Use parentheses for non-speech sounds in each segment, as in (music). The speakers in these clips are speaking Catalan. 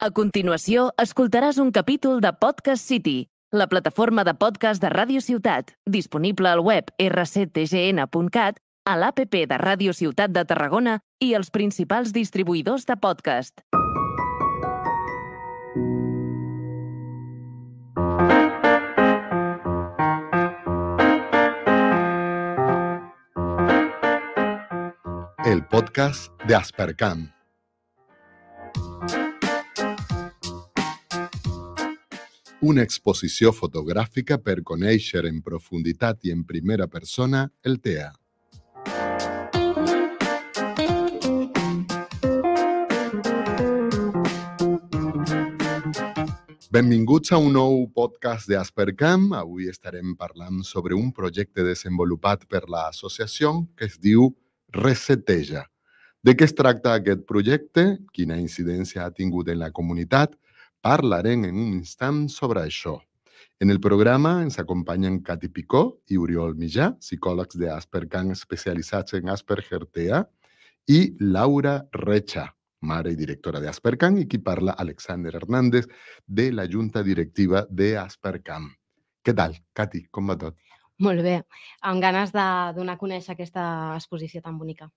A continuació, escoltaràs un capítol de Podcast City, la plataforma de podcast de Ràdio Ciutat, disponible al web rctgn.cat, a l'APP de Ràdio Ciutat de Tarragona i els principals distribuïdors de podcast. El podcast de Aspercam. Una exposició fotogràfica per conèixer en profunditat i en primera persona el TEA. Benvinguts a un nou podcast d'Aspercam. Avui estarem parlant sobre un projecte desenvolupat per l'associació que es diu Reseteja. De què es tracta aquest projecte? Quina incidència ha tingut en la comunitat? Parlarem en un instant sobre això. En el programa ens acompanyen Cati Picó i Oriol Mitjà, psicòlegs d'Aspercam especialitzats en Asperger TEA, i Laura Recha, mare i directora d'Aspercam, i qui parla, Alexander Hernández, de la Junta Directiva d'Aspercam. Què tal, Cati? Com va tot? Molt bé, amb ganes de donar a conèixer aquesta exposició tan bonica.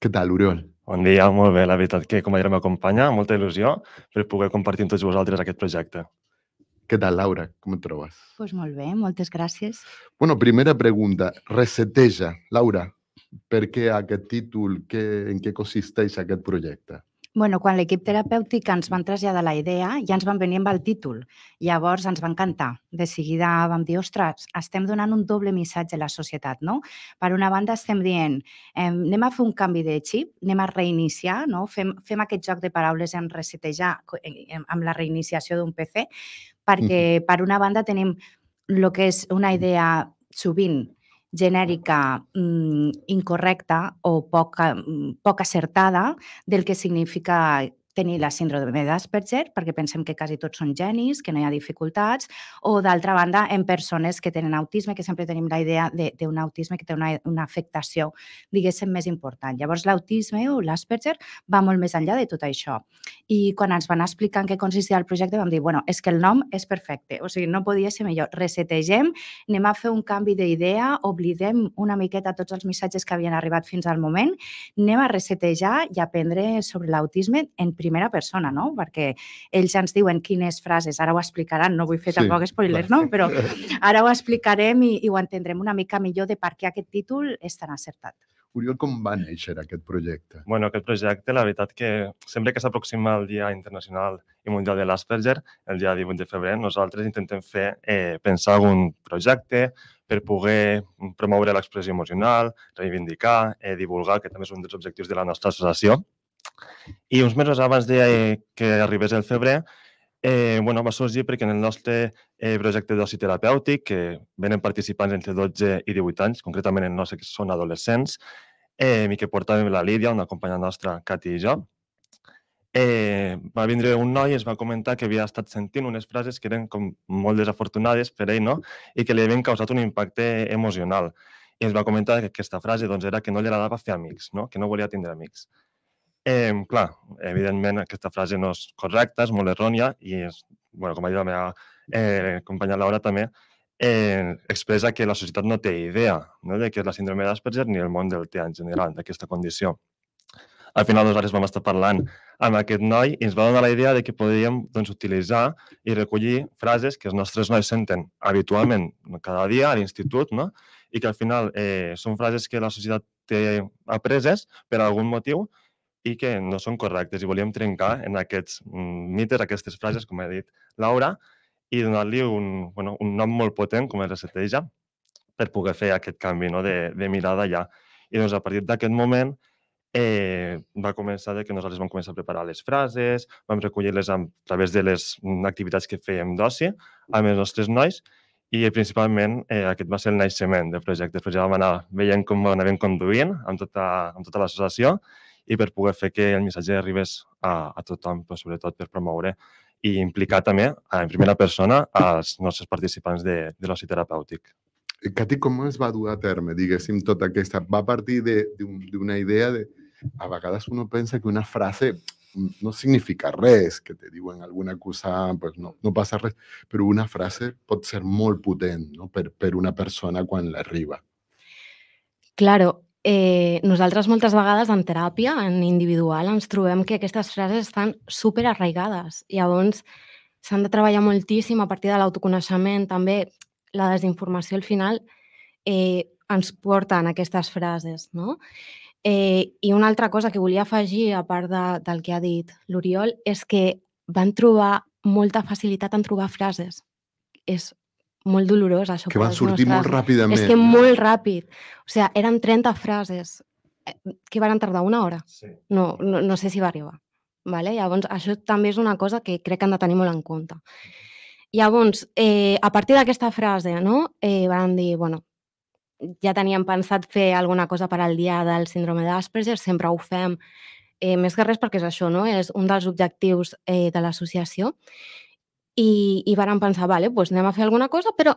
Què tal, Oriol? Bon dia, molt bé. La veritat que, com a dir, m'acompanya, molta il·lusió per poder compartir amb tots vosaltres aquest projecte. Què tal, Laura? Com et trobes? Pues molt bé, moltes gràcies. Bueno, primera pregunta. Reseteja. Laura, per què aquest títol? Què, en què consisteix aquest projecte? Bueno, quan l'equip terapèutic ens van traslladar la idea, ja ens van venir amb el títol. Llavors ens va encantar. De seguida vam dir, ostres, estem donant un doble missatge a la societat, no? Per una banda estem dient, eh, anem a fer un canvi de xip, anem a reiniciar, no? Fem, fem aquest joc de paraules en resetejar amb la reiniciació d'un PC, perquè per una banda tenim el que és una idea sovint genèrica mm, incorrecta o poc, poc acertada del que significa tenir la síndrome d'Asperger, perquè pensem que quasi tots són genis, que no hi ha dificultats, o d'altra banda, en persones que tenen autisme, que sempre tenim la idea d'un autisme que té una, una afectació, diguéssim, més important. Llavors, l'autisme o l'Asperger va molt més enllà de tot això. I quan ens van explicar en què consistia el projecte, vam dir, bueno, és que el nom és perfecte, o sigui, no podia ser millor. Resetegem, anem a fer un canvi d'idea, oblidem una miqueta tots els missatges que havien arribat fins al moment, anem a resetejar i aprendre sobre l'autisme en primera persona, no? Perquè ells ens diuen quines frases, ara ho explicaran, no vull fer sí, tampoc spoilers, no? Però ara ho explicarem i, i ho entendrem una mica millor de per què aquest títol és tan acertat. Oriol, com va néixer aquest projecte? Bueno, aquest projecte, la veritat que sempre que s'aproxima el Dia Internacional i Mundial de l'Asperger, el dia 18 de febrer, nosaltres intentem fer, eh, pensar algun projecte per poder promoure l'expressió emocional, reivindicar, eh, divulgar, que també és un dels objectius de la nostra associació. I uns mesos abans de que arribés el febrer, eh, bueno, va sorgir perquè en el nostre eh, projecte d'oci terapèutic, que venen participants entre 12 i 18 anys, concretament el nostre que són adolescents, eh, i que portàvem la Lídia, una companya nostra, Cati i jo, eh, va vindre un noi i ens va comentar que havia estat sentint unes frases que eren com molt desafortunades per ell, no? I que li havien causat un impacte emocional. I ens va comentar que aquesta frase doncs, era que no li agradava fer amics, no? que no volia tindre amics. Eh, clar, evidentment aquesta frase no és correcta, és molt errònia i, és, bueno, com ha dit la meva eh, companya Laura també, eh, expressa que la societat no té idea no, de què és la síndrome d'Asperger ni el món del TEA en general, d'aquesta condició. Al final nosaltres vam estar parlant amb aquest noi i ens va donar la idea de que podríem doncs, utilitzar i recollir frases que els nostres nois senten habitualment cada dia a l'institut no? i que al final eh, són frases que la societat té apreses per algun motiu i que no són correctes i volíem trencar en aquests mm, mites, aquestes frases, com ha dit Laura, i donar-li un, bueno, un nom molt potent, com és Reseteja, per poder fer aquest canvi no, de, de mirada ja. I doncs a partir d'aquest moment eh, va començar de que nosaltres vam començar a preparar les frases, vam recollir-les a través de les mm, activitats que fèiem d'oci amb els nostres nois i principalment eh, aquest va ser el naixement del projecte. Després ja vam anar veient com anàvem conduint amb tota, amb tota l'associació i per poder fer que el missatge arribés a, a tothom, però sobretot per promoure i implicar també en primera persona als nostres participants de, de l'oci terapèutic. Cati, com es va dur a terme, diguéssim, tota aquesta... Va partir d'una idea de, a vegades uno pensa que una frase no significa res, que te diuen alguna cosa, pues no, no passa res, però una frase pot ser molt potent no? per, per una persona quan l'arriba. Claro, eh, nosaltres moltes vegades en teràpia, en individual, ens trobem que aquestes frases estan super arraigades. Llavors, s'han de treballar moltíssim a partir de l'autoconeixement. També la desinformació al final eh, ens porta en aquestes frases, no? Eh, I una altra cosa que volia afegir, a part de, del que ha dit l'Oriol, és que van trobar molta facilitat en trobar frases. És molt dolorós, això. Que van sortir nostres... molt ràpidament. És que molt ràpid. O sigui, eren 30 frases eh, que van tardar una hora. Sí. No, no, no sé si va arribar. Vale? Llavors, això també és una cosa que crec que han de tenir molt en compte. Llavors, eh, a partir d'aquesta frase, no, eh, van dir, bueno, ja teníem pensat fer alguna cosa per al dia del síndrome d'Asperger, sempre ho fem, eh, més que res perquè és això, no? és un dels objectius eh, de l'associació. I, I vàrem pensar, vale, doncs anem a fer alguna cosa, però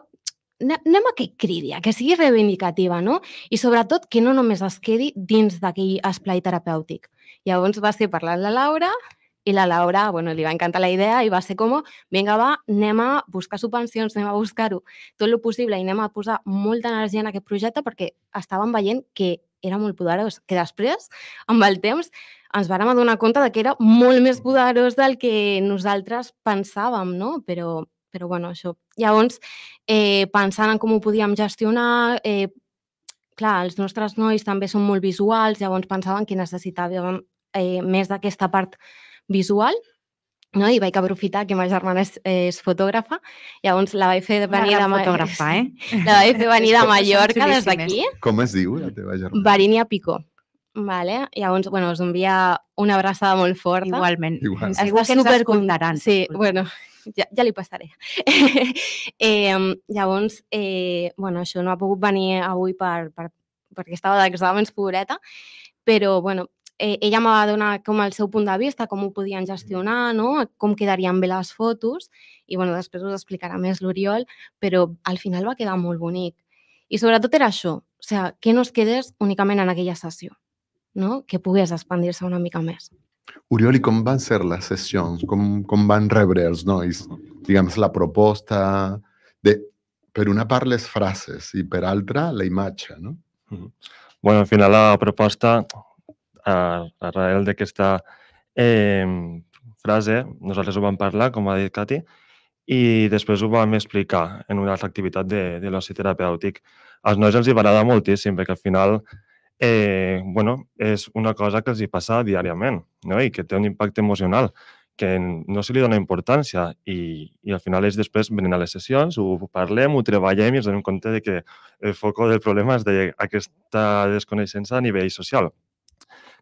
anem a que cridi, a que sigui reivindicativa, no? I sobretot que no només es quedi dins d'aquell esplai terapèutic. Llavors va ser parlant la Laura i la Laura, bueno, li va encantar la idea i va ser com, vinga, va, anem a buscar subvencions, anem a buscar-ho tot el possible i anem a posar molta energia en aquest projecte perquè estàvem veient que era molt poderós, que després, amb el temps, ens vàrem adonar compte de que era molt més poderós del que nosaltres pensàvem, no? Però, però bueno, això. Llavors, eh, pensant en com ho podíem gestionar, eh, clar, els nostres nois també són molt visuals, llavors pensaven que necessitàvem eh, més d'aquesta part visual, no? i vaig aprofitar que ma germana és, és fotògrafa, llavors la vaig fer venir de... fotògrafa, eh? (laughs) La vaig fer venir de Mallorca des d'aquí. Com es diu la teva germana? Varínia Picó. Vale? Llavors, bueno, us envia una abraçada molt forta. Igualment. Igual. Segur que ens escoltaran. Sí, bueno, ja, ja li passaré. (laughs) eh, llavors, eh, bueno, això no ha pogut venir avui per, per, perquè estava d'exàmens, pobreta, però, bueno, eh, ella em va donar com el seu punt de vista, com ho podien gestionar, no? com quedarien bé les fotos, i bueno, després us explicarà més l'Oriol, però al final va quedar molt bonic. I sobretot era això, o sigui, que no es quedés únicament en aquella sessió, no? que pogués expandir-se una mica més. Oriol, i com van ser les sessions? Com, com van rebre els nois, diguem, la proposta de, per una part, les frases i per altra, la imatge, no? Mm -hmm. Bueno, al final la proposta a, arrel d'aquesta eh, frase, nosaltres ho vam parlar, com ha dit Cati, i després ho vam explicar en una altra activitat de, de l'oci terapèutic. Als nois els hi va agradar moltíssim, perquè al final eh, bueno, és una cosa que els hi passa diàriament no? i que té un impacte emocional que no se li dona importància i, i al final ells després venen a les sessions, ho parlem, ho treballem i ens donem compte de que el foco del problema és d'aquesta desconeixença a nivell social.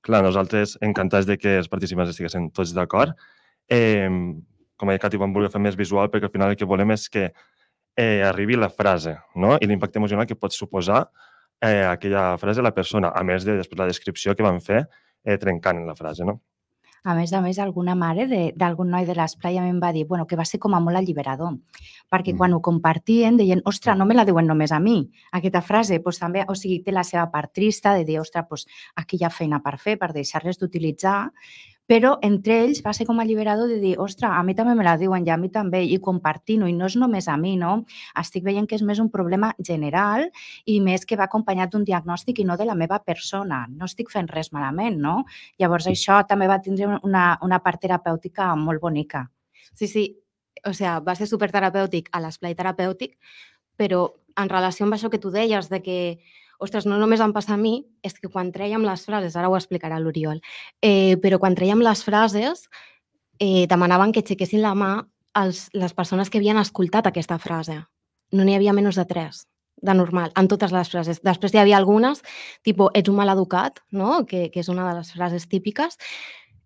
Clar, nosaltres encantats de que els participants estiguessin tots d'acord. Eh, com a Cati, vam voler fer més visual perquè al final el que volem és que eh, arribi la frase no? i l'impacte emocional que pot suposar eh, aquella frase la persona, a més de després la descripció que van fer eh, trencant la frase. No? A més a més, alguna mare d'algun noi de l'esplai em va dir bueno, que va ser com a molt alliberador, perquè mm. quan ho compartien deien, ostres, no me la diuen només a mi, aquesta frase, doncs també, o sigui, té la seva part trista de dir, ostres, doncs aquí hi ha feina per fer, per deixar-les d'utilitzar, però entre ells va ser com alliberador de dir, ostres, a mi també me la diuen i a mi també, i compartint-ho, i no és només a mi, no? Estic veient que és més un problema general i més que va acompanyat d'un diagnòstic i no de la meva persona. No estic fent res malament, no? Llavors això també va tindre una, una part terapèutica molt bonica. Sí, sí, o sigui, va ser superterapèutic a l'esplai terapèutic, però en relació amb això que tu deies, de que ostres, no només em passa a mi, és que quan trèiem les frases, ara ho explicarà l'Oriol, eh, però quan trèiem les frases eh, demanaven que aixequessin la mà els, les persones que havien escoltat aquesta frase. No n'hi havia menys de tres, de normal, en totes les frases. Després hi havia algunes, tipus, ets un mal educat, no? que, que és una de les frases típiques,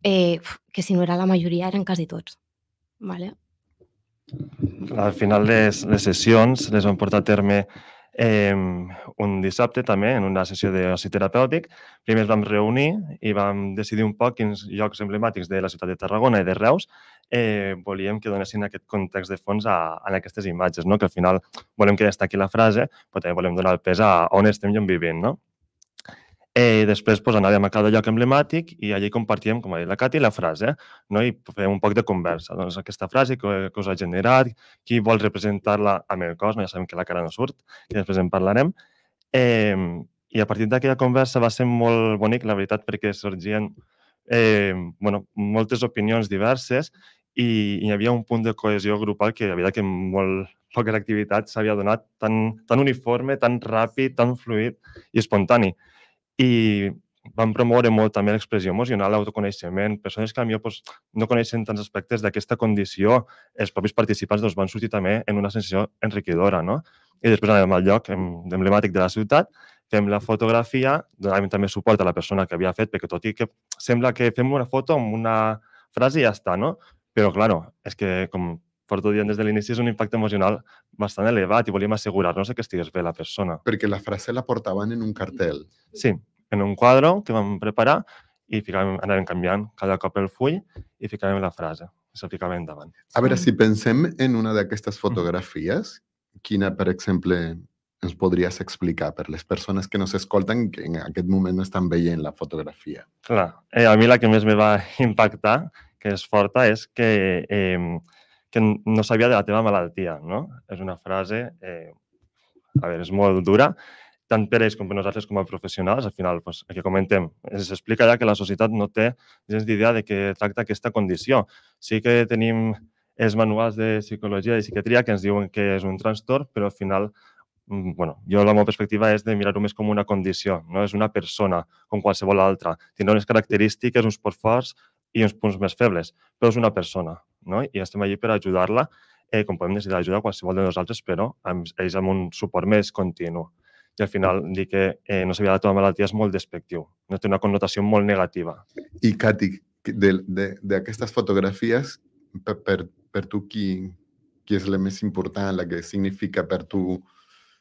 eh, que si no era la majoria eren quasi tots. Vale? Al final les, les sessions les van portar a terme eh, un dissabte també, en una sessió d'oci terapèutic. Primer ens vam reunir i vam decidir un poc quins llocs emblemàtics de la ciutat de Tarragona i de Reus eh, volíem que donessin aquest context de fons a, a aquestes imatges, no? que al final volem que destaqui la frase, però també volem donar el pes a on estem i on vivim. No? Eh, després pues, anàvem a cada lloc emblemàtic i allí compartíem, com ha dit la Cati, la frase no? i fèiem un poc de conversa. Doncs aquesta frase que, que us ha generat, qui vol representar-la amb el cos, no? ja sabem que la cara no surt, que després en parlarem. Eh, I a partir d'aquella conversa va ser molt bonic, la veritat, perquè sorgien eh, bueno, moltes opinions diverses i, i hi havia un punt de cohesió grupal que, a veritat, que molt poques activitats s'havia donat tan, tan uniforme, tan ràpid, tan fluid i espontani i vam promoure molt també l'expressió emocional, l'autoconeixement, persones que millor doncs, no coneixen tants aspectes d'aquesta condició, els propis participants doncs, van sortir també en una sensació enriquidora. No? I després anem al lloc emblemàtic de la ciutat, fem la fotografia, donàvem també suport a la persona que havia fet, perquè tot i que sembla que fem una foto amb una frase i ja està, no? Però, claro, és que, com porto dient des de l'inici, és un impacte emocional bastant elevat i volíem assegurar-nos que estigués bé la persona. Perquè la frase la portaven en un cartel. Sí, en un quadre que vam preparar i ficàvem, anàvem canviant cada cop el full i ficàvem la frase i se'l ficàvem endavant. A veure, si pensem en una d'aquestes fotografies, quina, per exemple, ens podries explicar per les persones que no s'escolten que en aquest moment no estan veient la fotografia? Clar, eh, a mi la que més me va (laughs) impactar, que és forta, és que, eh, que no sabia de la teva malaltia, no? És una frase, eh, a veure, és molt dura, tant per ells com per nosaltres com a professionals, al final, pues, el que comentem, s'explica ja que la societat no té gens d'idea de què tracta aquesta condició. Sí que tenim els manuals de psicologia i psiquiatria que ens diuen que és un trastorn, però al final, mm, bueno, jo la meva perspectiva és de mirar-ho més com una condició, no és una persona com qualsevol altra. Tindrà unes característiques, uns punts forts i uns punts més febles, però és una persona, no? I estem allí per ajudar-la, eh, com podem necessitar ajuda a qualsevol de nosaltres, però amb ells amb un suport més continu i al final dir que eh, no sabia la teva malaltia és molt despectiu, no té una connotació molt negativa. I, Cati, d'aquestes fotografies, per, per, per tu, qui, qui és la més important, la que significa per tu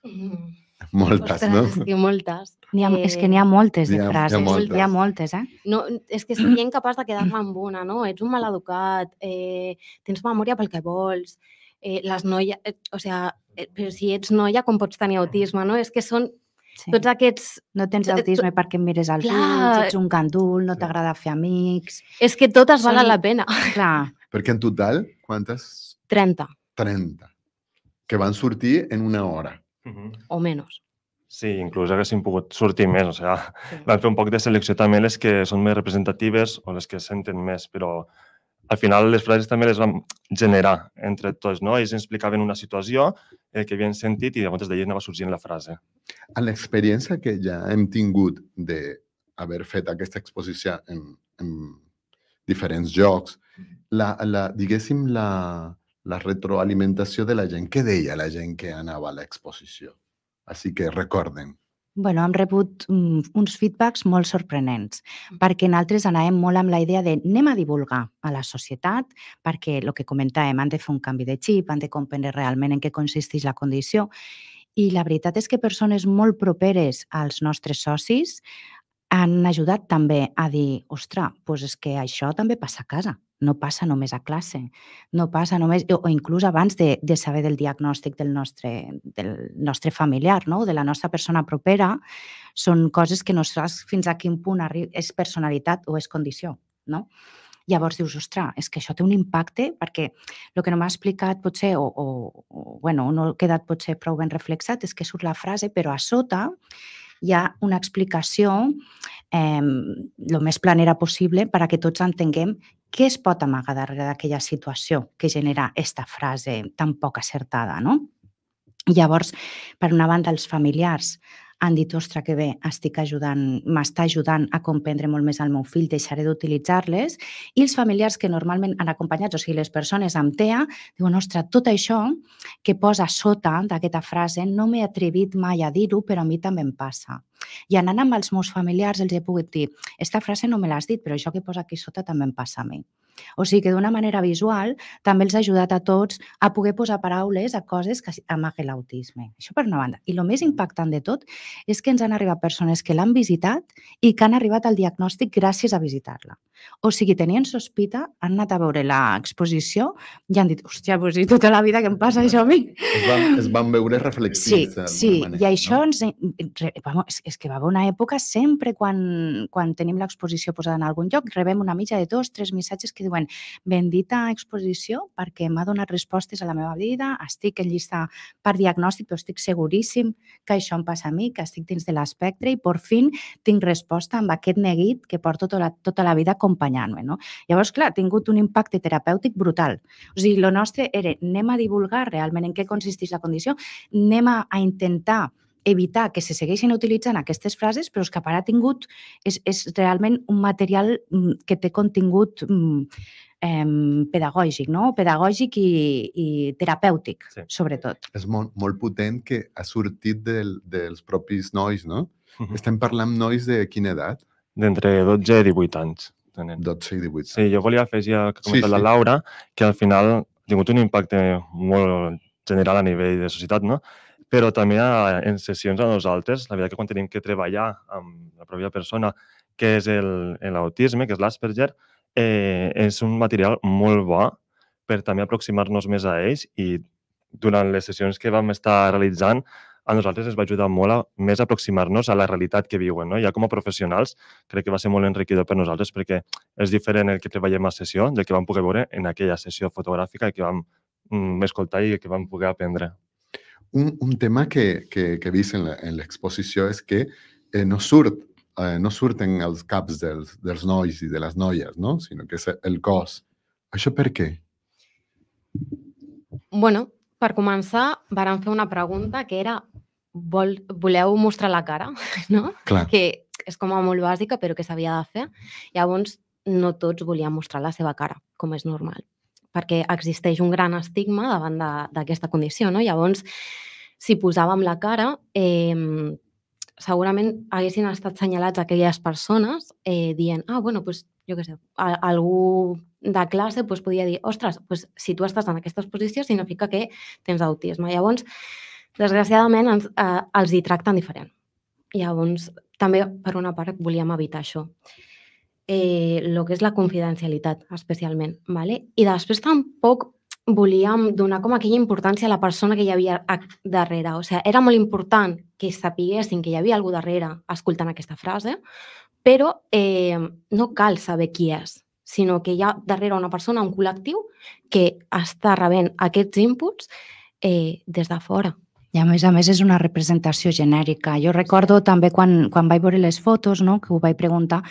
mm. Moltes, Ostres, no? És que moltes. Ha, eh, és que n'hi ha moltes de frases. Hi ha moltes, ha moltes eh? No, és que seria incapaç de quedar-me amb una, no? Ets un maleducat, eh, tens memòria pel que vols, eh, les noies, eh, o sigui, eh, però si ets noia, com pots tenir autisme, no? És que són sí. tots aquests... No tens autisme tot... perquè em mires als Clar. ulls, ets un gandul, no t'agrada fer amics... És que totes són... valen la pena. Clar. (laughs) Perquè en total, quantes? 30. 30. Que van sortir en una hora. Uh -huh. O menys. Sí, inclús haguéssim pogut sortir més. O sigui, sí. vam fer un poc de selecció també les que són més representatives o les que senten més, però al final les frases també les vam generar entre tots, no? Ells ens explicaven una situació eh, que havien sentit i llavors d'allà anava sorgint la frase. En l'experiència que ja hem tingut d'haver fet aquesta exposició en, en diferents llocs, la, la, diguéssim, la, la retroalimentació de la gent, què deia la gent que anava a l'exposició? Així que recorden. Bueno, hem rebut um, uns feedbacks molt sorprenents, perquè nosaltres anàvem molt amb la idea de anem a divulgar a la societat, perquè el que comentàvem, han de fer un canvi de xip, han de comprendre realment en què consisteix la condició, i la veritat és que persones molt properes als nostres socis han ajudat també a dir, ostres, doncs és que això també passa a casa no passa només a classe, no passa només, o inclús abans de, de saber del diagnòstic del nostre, del nostre familiar, no? de la nostra persona propera, són coses que no saps fins a quin punt és personalitat o és condició. No? Llavors dius, ostres, és que això té un impacte perquè el que no m'ha explicat potser, o, o, o bueno, no ha quedat potser prou ben reflexat, és que surt la frase, però a sota hi ha una explicació eh, el més planera possible per a que tots entenguem què es pot amagar darrere d'aquella situació que genera aquesta frase tan poc acertada, no? Llavors, per una banda, els familiars han dit, ostres, que bé, estic ajudant, m'està ajudant a comprendre molt més el meu fill, deixaré d'utilitzar-les. I els familiars que normalment han acompanyat, o sigui, les persones amb TEA, diuen, ostres, tot això que posa sota d'aquesta frase no m'he atrevit mai a dir-ho, però a mi també em passa. I anant amb els meus familiars els he pogut dir, aquesta frase no me l'has dit, però això que posa aquí sota també em passa a mi. O sigui que d'una manera visual també els ha ajudat a tots a poder posar paraules a coses que amaguen l'autisme. Això per una banda. I el més impactant de tot és que ens han arribat persones que l'han visitat i que han arribat al diagnòstic gràcies a visitar-la. O sigui, tenien sospita, han anat a veure l'exposició i han dit, hòstia, pues, i tota la vida que em passa això a mi. Es van, es van veure reflectits. Sí, sí, manera, i això no? ens, vamos, és que va haver una època sempre quan, quan tenim l'exposició posada en algun lloc, rebem una mitja de dos, tres missatges que diuen bendita exposició perquè m'ha donat respostes a la meva vida, estic en llista per diagnòstic, però estic seguríssim que això em passa a mi, que estic dins de l'espectre i per fin tinc resposta amb aquest neguit que porto tota la, tota la vida acompanyant-me. No? Llavors, clar, ha tingut un impacte terapèutic brutal. O sigui, el nostre era anem a divulgar realment en què consisteix la condició, anem a, a intentar evitar que se segueixin utilitzant aquestes frases, però és que ha tingut, és, és realment un material mm, que té contingut eh, pedagògic, no? pedagògic i, i terapèutic, sí. sobretot. És molt, molt potent que ha sortit del, dels propis nois, no? Uh -huh. Estem parlant nois de quina edat? D'entre 12 i 18 anys. Tenen. 12 i 18 Sí, jo volia afegir el que ha comentat sí, sí. la Laura, que al final ha tingut un impacte molt general a nivell de societat, no? Però també a, en sessions a nosaltres, la veritat que quan tenim que treballar amb la pròpia persona que és l'autisme, que és l'Asperger, eh, és un material molt bo per també aproximar-nos més a ells i durant les sessions que vam estar realitzant a nosaltres ens va ajudar molt a més aproximar-nos a la realitat que viuen. No? Ja com a professionals crec que va ser molt enriquidor per nosaltres perquè és diferent el que treballem a sessió del que vam poder veure en aquella sessió fotogràfica que vam mm, escoltar i que vam poder aprendre. Un, un tema que, que, que vist en l'exposició és que eh, no surt eh, no surten els caps dels, dels nois i de les noies, no? sinó que és el cos. Això per què? bueno, per començar, vàrem fer una pregunta que era vol, voleu mostrar la cara, (laughs) no? Clar. Que és com a molt bàsica, però que s'havia de fer. Llavors, no tots volien mostrar la seva cara, com és normal, perquè existeix un gran estigma davant d'aquesta condició, no? Llavors, si posàvem la cara, eh, segurament haguessin estat senyalats aquelles persones eh, dient, ah, bueno, pues, jo què sé, a, algú de classe pues, podia dir, ostres, pues, si tu estàs en aquesta exposició significa que tens autisme. Llavors, desgraciadament, ens, eh, els hi tracten diferent. Llavors, també, per una part, volíem evitar això. Eh, el que és la confidencialitat, especialment. ¿vale? I després tampoc volíem donar com aquella importància a la persona que hi havia darrere. O sigui, era molt important que sapiguessin que hi havia algú darrere escoltant aquesta frase, però eh, no cal saber qui és, sinó que hi ha darrere una persona, un col·lectiu, que està rebent aquests inputs eh, des de fora. I a més a més és una representació genèrica. Jo recordo també quan, quan vaig veure les fotos, no, que ho vaig preguntar,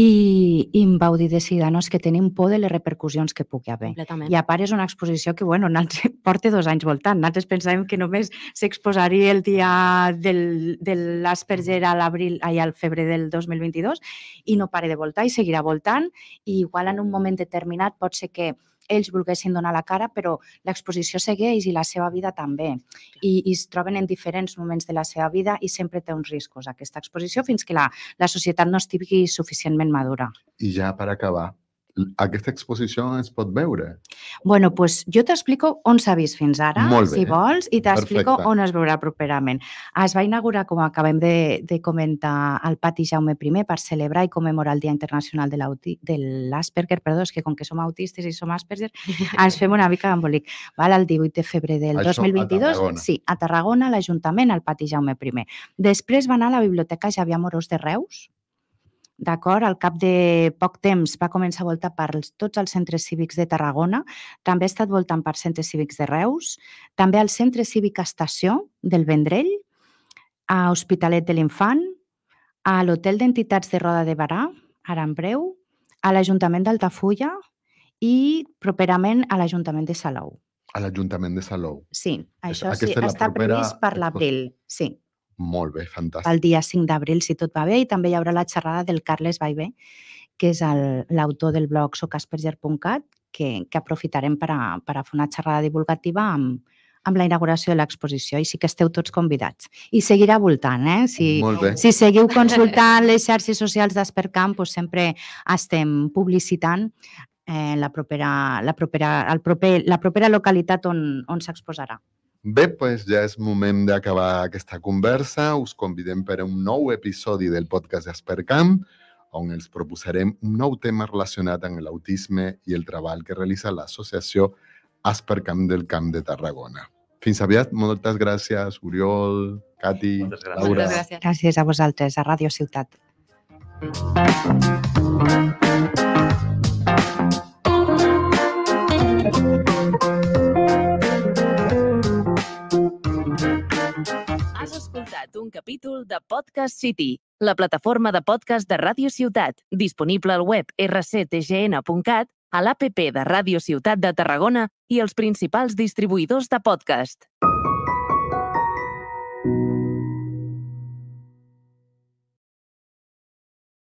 i, i em vau dir de és que tenim por de les repercussions que pugui haver. I a part és una exposició que, bueno, (laughs) porta dos anys voltant. Nosaltres pensàvem que només s'exposaria el dia del, de l'Asperger a l'abril, al febrer del 2022 i no pare de voltar i seguirà voltant i igual en un moment determinat pot ser que ells volguessin donar la cara, però l'exposició segueix i la seva vida també. I, I es troben en diferents moments de la seva vida i sempre té uns riscos aquesta exposició fins que la, la societat no estigui suficientment madura. I ja per acabar, aquesta exposició es pot veure? bueno, pues jo t'explico on s'ha vist fins ara, si vols, i t'explico on es veurà properament. Es va inaugurar, com acabem de, de comentar, al pati Jaume I per celebrar i commemorar el Dia Internacional de l'Asperger, perdó, és que com que som autistes i som Asperger, (laughs) ens fem una mica d'embolic. Val, el 18 de febrer del Això, 2022, a sí, a Tarragona, l'Ajuntament, al pati Jaume I. Després va anar a la Biblioteca Xavier Amorós de Reus, D'acord? Al cap de poc temps va començar a voltar per tots els centres cívics de Tarragona, també ha estat voltant per centres cívics de Reus, també al Centre Cívic Estació del Vendrell, a Hospitalet de l'Infant, a l'Hotel d'Entitats de Roda de Barà, ara en breu, a l'Ajuntament d'Altafulla i properament a l'Ajuntament de Salou. A l'Ajuntament de Salou. Sí, això sí, està previst per l'abril, sí. Molt bé, fantàstic. El dia 5 d'abril, si tot va bé, i també hi haurà la xerrada del Carles Baibé, que és l'autor del blog socasperger.cat, que, que aprofitarem per a, per a fer una xerrada divulgativa amb, amb la inauguració de l'exposició i sí que esteu tots convidats. I seguirà voltant, eh? Si, si seguiu consultant les xarxes socials d'Aspercamp, doncs sempre estem publicitant eh, la, propera, la, propera, el proper, la propera localitat on, on s'exposarà. Bé, doncs ja és moment d'acabar aquesta conversa. Us convidem per a un nou episodi del podcast d'Aspercamp, on els proposarem un nou tema relacionat amb l'autisme i el treball que realitza l'associació Aspercamp del Camp de Tarragona. Fins aviat, moltes gràcies, Oriol, Cati, Moltes gràcies. Laura. Moltes gràcies. Gràcies a vosaltres, a Ràdio Ciutat. Has escoltat un capítol de Podcast City, la plataforma de podcast de Ràdio Ciutat, disponible al web rctgn.cat, a l'APP de Ràdio Ciutat de Tarragona i els principals distribuïdors de podcast.